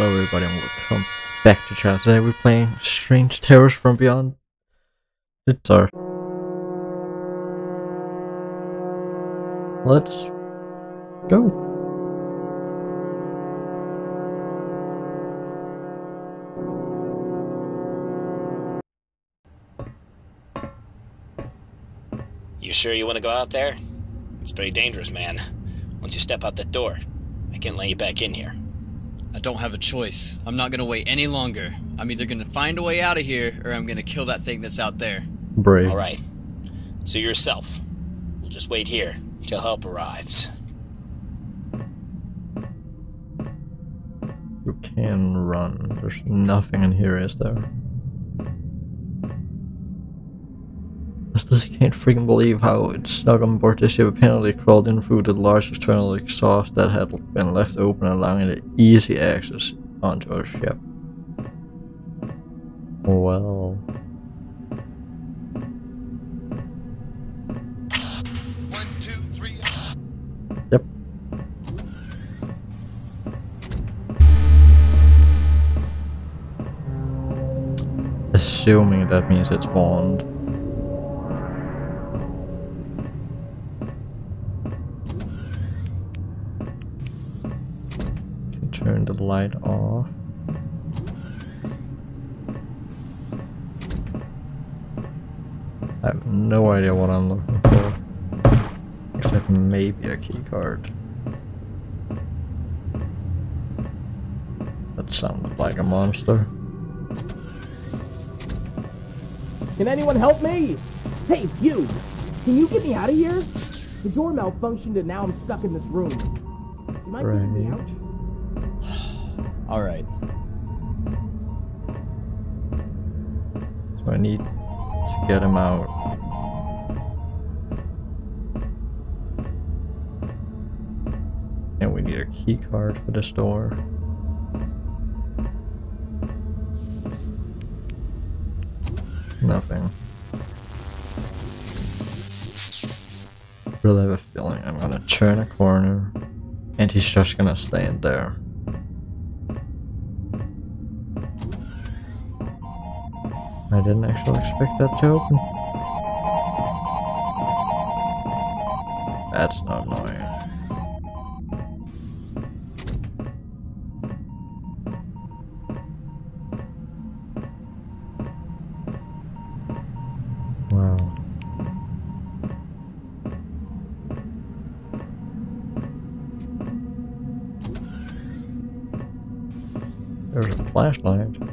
Hello everybody and welcome back to chat. Today we're playing Strange Terrors from Beyond. It's our... Let's go. You sure you want to go out there? It's pretty dangerous, man. Once you step out that door, I can't let you back in here. I don't have a choice. I'm not gonna wait any longer. I'm either gonna find a way out of here, or I'm gonna kill that thing that's out there. Brave. Alright. So yourself. We'll just wait here till help arrives. You can run. There's nothing in here, is there? I still can't freaking believe how it snuck on board the ship apparently crawled in through the large external exhaust that had been left open allowing it easy access onto our ship. Well... One, two, three. Yep. Assuming that means it's Bond. Light off. I have no idea what I'm looking for. Except maybe a key card. That sounded like a monster. Can anyone help me? Hey, you! Can you get me out of here? The door malfunctioned and now I'm stuck in this room. Do you mind getting me Right. Out? Alright. So I need to get him out. And we need a key card for this door. Nothing. Really have a feeling I'm gonna turn a corner and he's just gonna stand there. I didn't actually expect that to open. That's not annoying. Wow. There's a flashlight.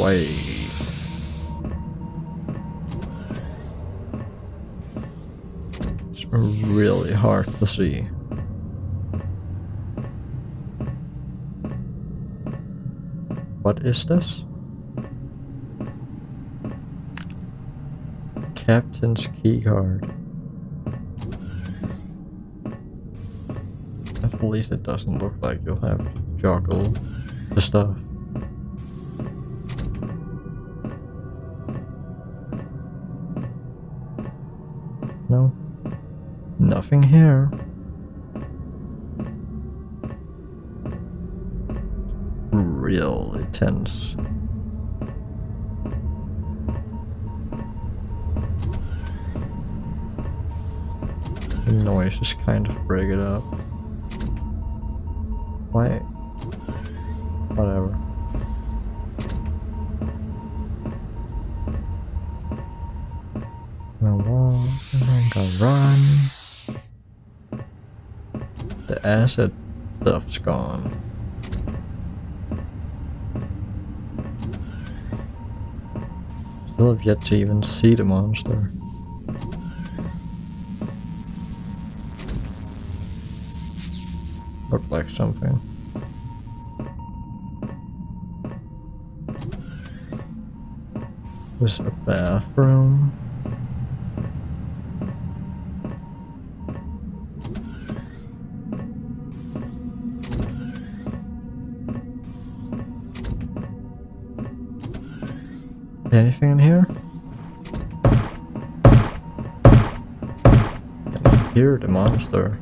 Way. It's really hard to see. What is this? Captain's keycard. At least it doesn't look like you'll have to juggle the stuff. Nothing here. Really tense. The noise just kind of break it up. Why? Whatever. Gonna walk and then go run. The acid stuff's gone. Still have yet to even see the monster. Looked like something. Was a bathroom? Hear the monster?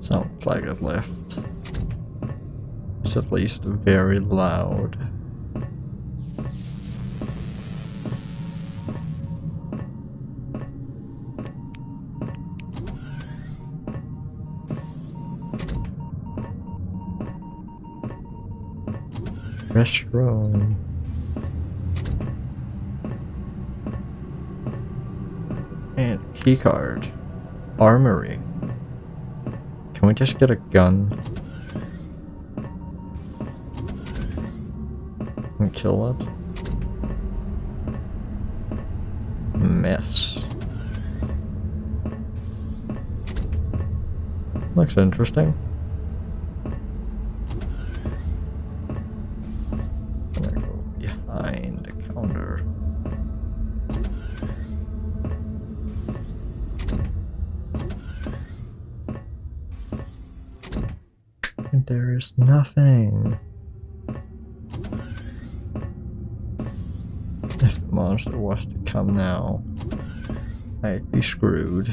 Sounds like it left. It's at least very loud. Restroom. And keycard. Armory. Can we just get a gun? And kill it? Mess. Looks interesting. Screwed.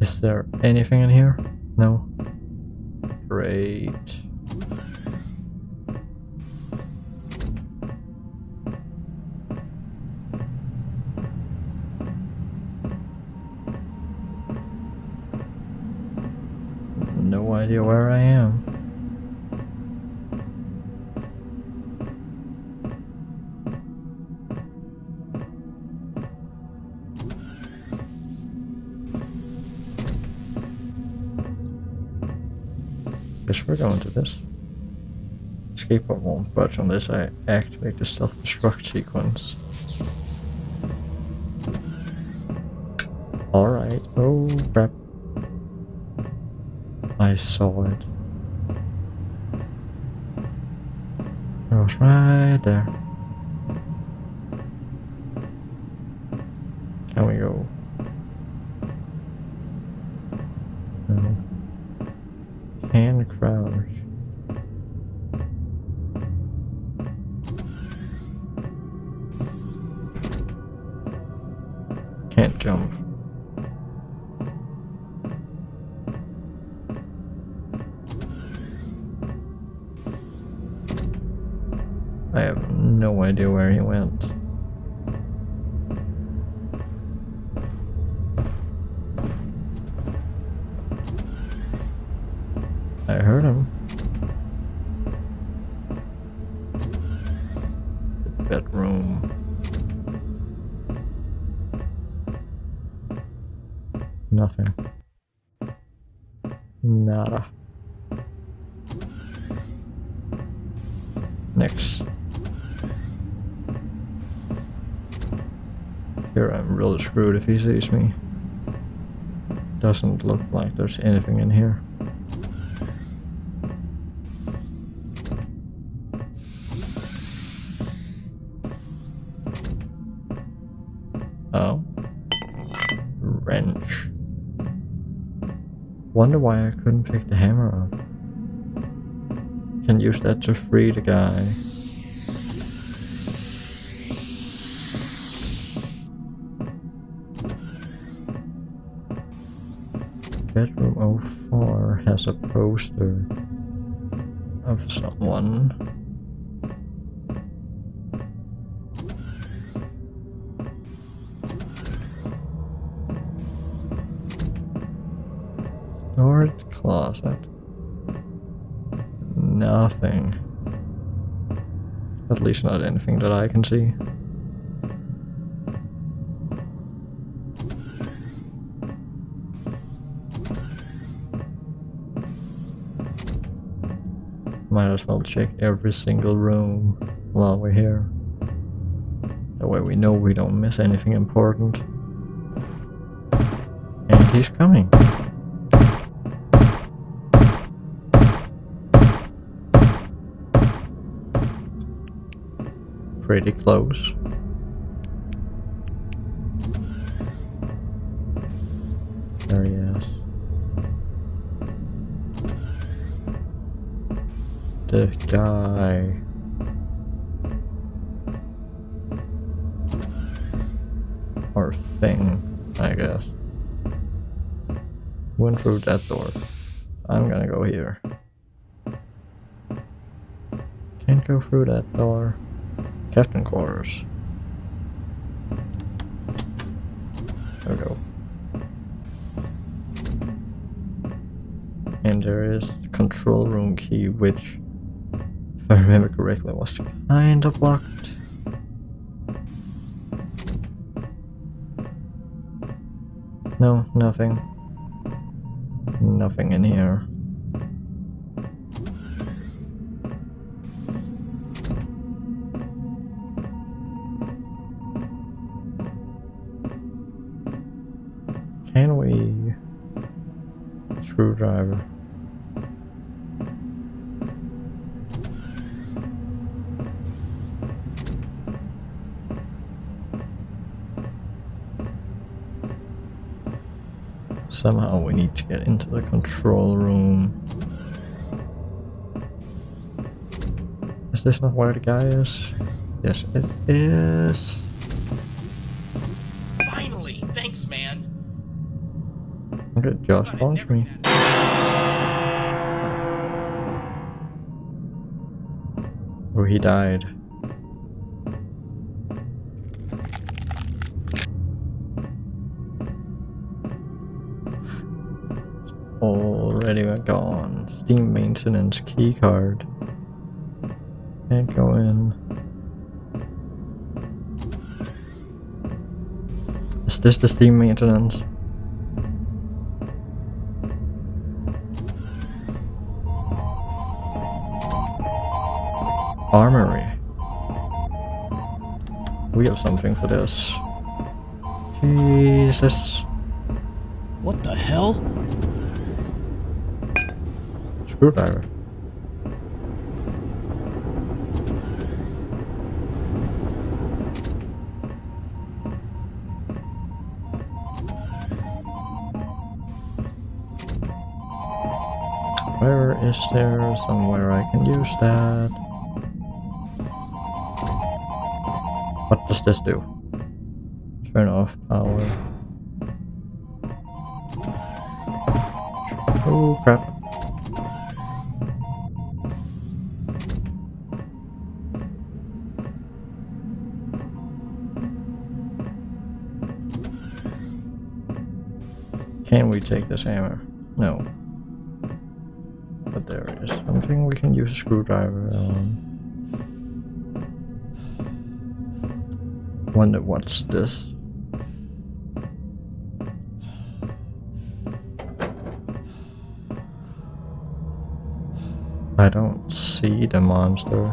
Is there anything in here? No. Great. No idea where I am. We're going to this. Escape pod won't budge unless I activate the self-destruct sequence. Alright, oh crap. I saw it. It was right there. I have no idea where he went. I heard him. Here I'm really screwed if he sees me. Doesn't look like there's anything in here. Oh. Wrench. Wonder why I couldn't pick the hammer up. Can use that to free the guy. Bedroom 04 has a poster of someone. Storage closet. Nothing. At least not anything that I can see. might as well check every single room while we're here. That way we know we don't miss anything important. And he's coming. Pretty close. The guy. Or thing, I guess. Went through that door. I'm gonna go here. Can't go through that door. Captain quarters. There we go. And there is control room key, which, I remember correctly, was kind of locked. No, nothing. Nothing in here. Can we screwdriver? Somehow we need to get into the control room. Is this not where the guy is? Yes, it is. Finally! Thanks, man! Good, Josh launched me. Oh, he died. Already gone. Steam maintenance keycard. Can't go in. Is this the Steam maintenance? Armory. We have something for this. Jesus. What the hell? Screwdriver. Where is there somewhere I can use that? What does this do? Turn off power. Oh crap. Can we take this hammer? No. But there is something we can use a screwdriver on. Wonder what's this? I don't see the monster.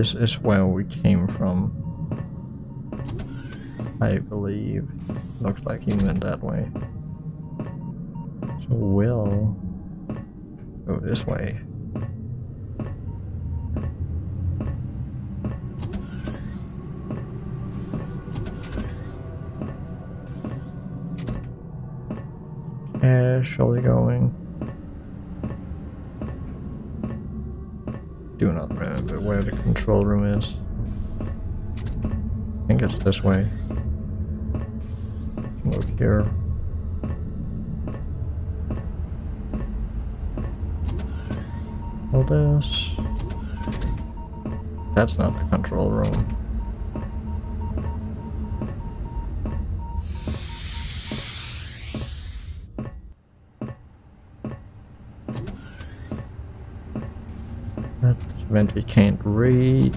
This is where we came from. I believe. Looks like he went that way. So we'll go this way. Casually going. Do not remember where the control room is. I think it's this way. Look here. All this. That's not the control room. That vent we can't reach.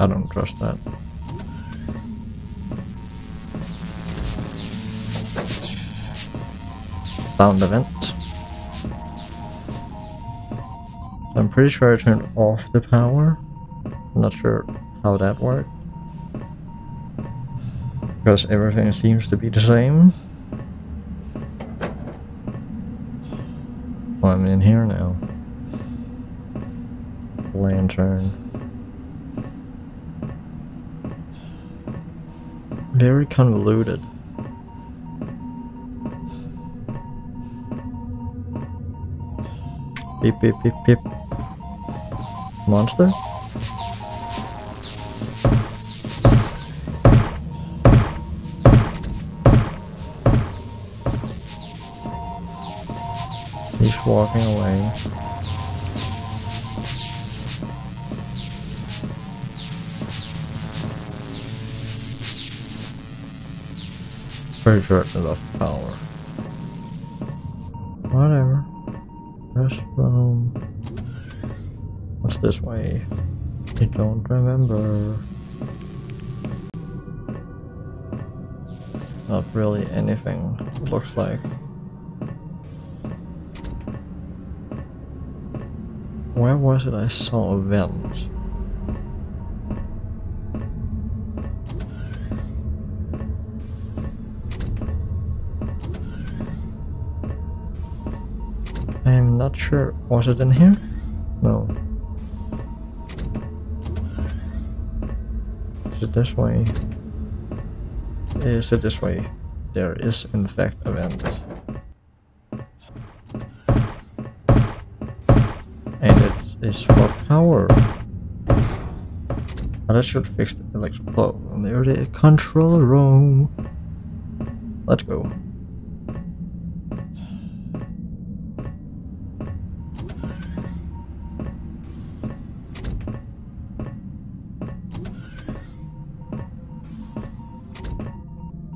I don't trust that. Found the vent. I'm pretty sure I turned off the power. I'm not sure how that worked. Because everything seems to be the same. Well, I'm in here now. Lantern. Very convoluted. Beep beep beep beep. Monster? He's walking away. Pretty sure it's enough power. Whatever. Restroom. What's this way? I don't remember. Not really anything, looks like. Was it I saw a vent? I'm not sure. Was it in here? No. Is it this way? Is it this way? There is in fact a vent. Power. That should fix the electric. And there the control room. Let's go.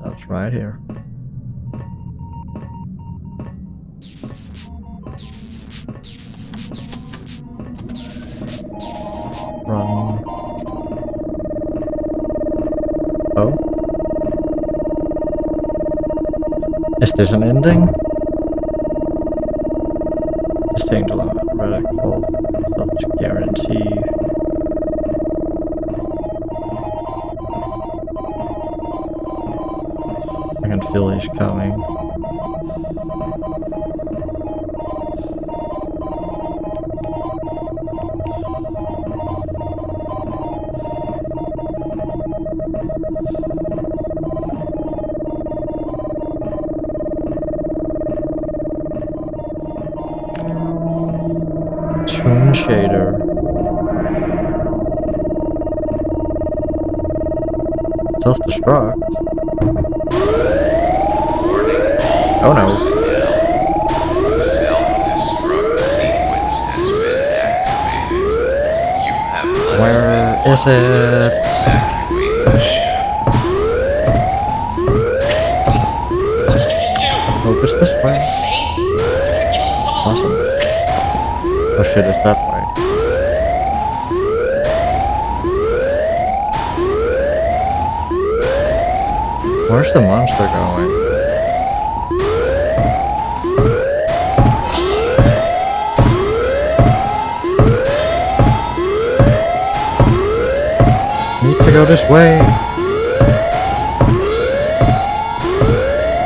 That's right here. Run. Oh? Is this an ending? To radical such guarantee. I can feel he's coming. Toon shader. Self-destruct. Oh no. The self-destruct sequence has been activated. You have less Where than is one minute it? to evacuate the ship. What did you just Focus this way. Insane? You're gonna kill us all. Awesome. Oh shit, it's that way. Where's the monster going? Need to go this way.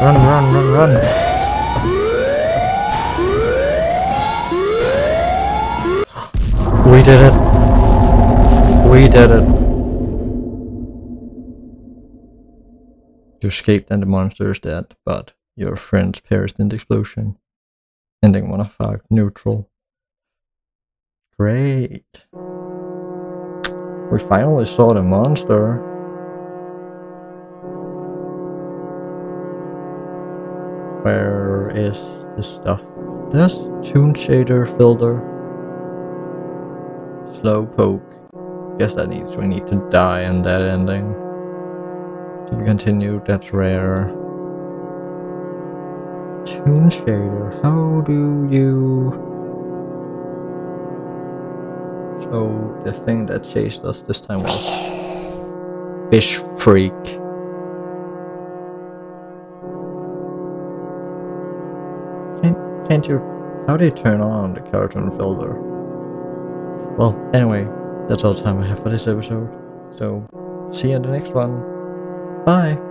Run, run. We did it. We did it. You escaped and the monster is dead, but your friends perished in the explosion. Ending 1 of 5, neutral. Great. We finally saw the monster. Where is the stuff? There's Toon Shader Filter. Slow poke. Guess that needs we need to die in that ending. To be continued, that's rare. Toon Shader, how do you So the thing that chased us this time was Fish Freak. Can't you how do you turn on the cartoon filter? Well, anyway, that's all the time I have for this episode. So, see you in the next one. Bye!